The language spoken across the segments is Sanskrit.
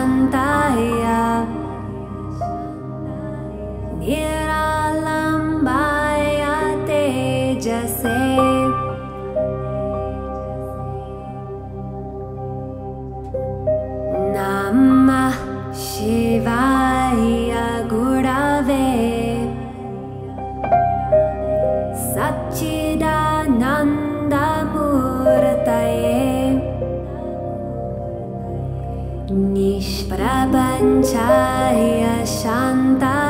等待。निष्प्रपञ्चाय शान्ताय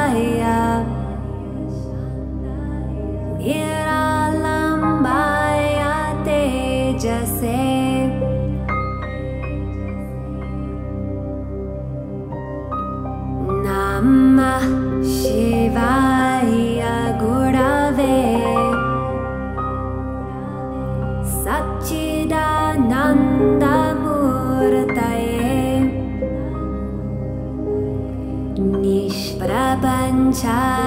child.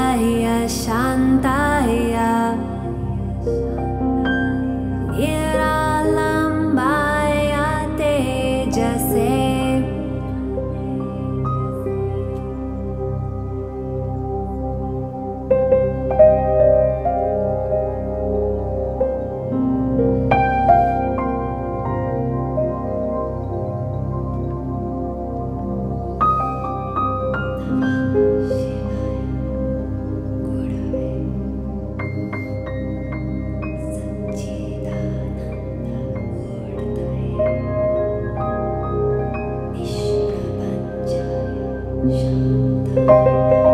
像太阳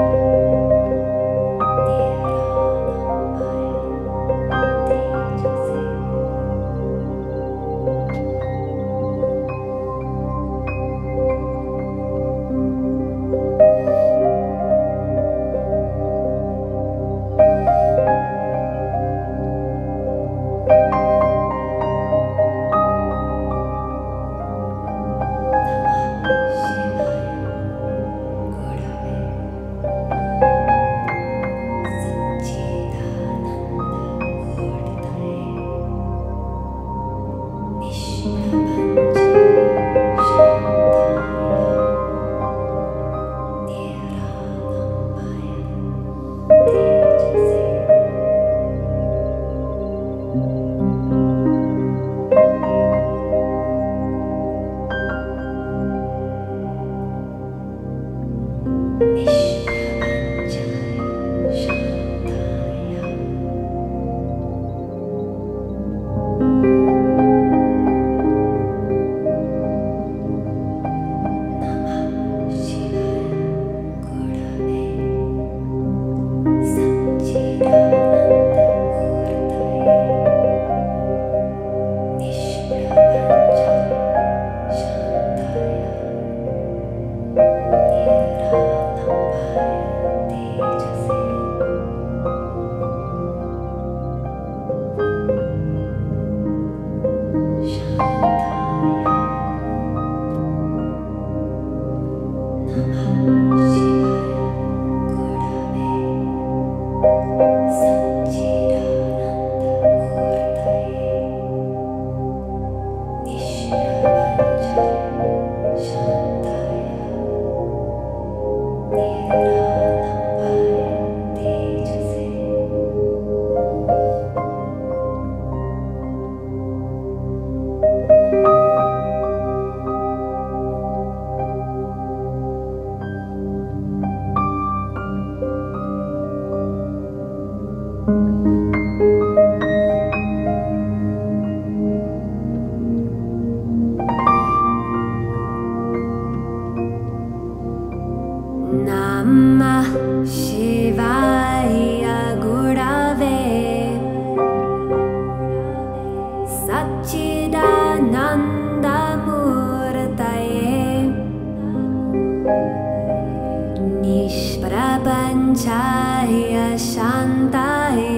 निष्प्रपञ्चाय शान्ताय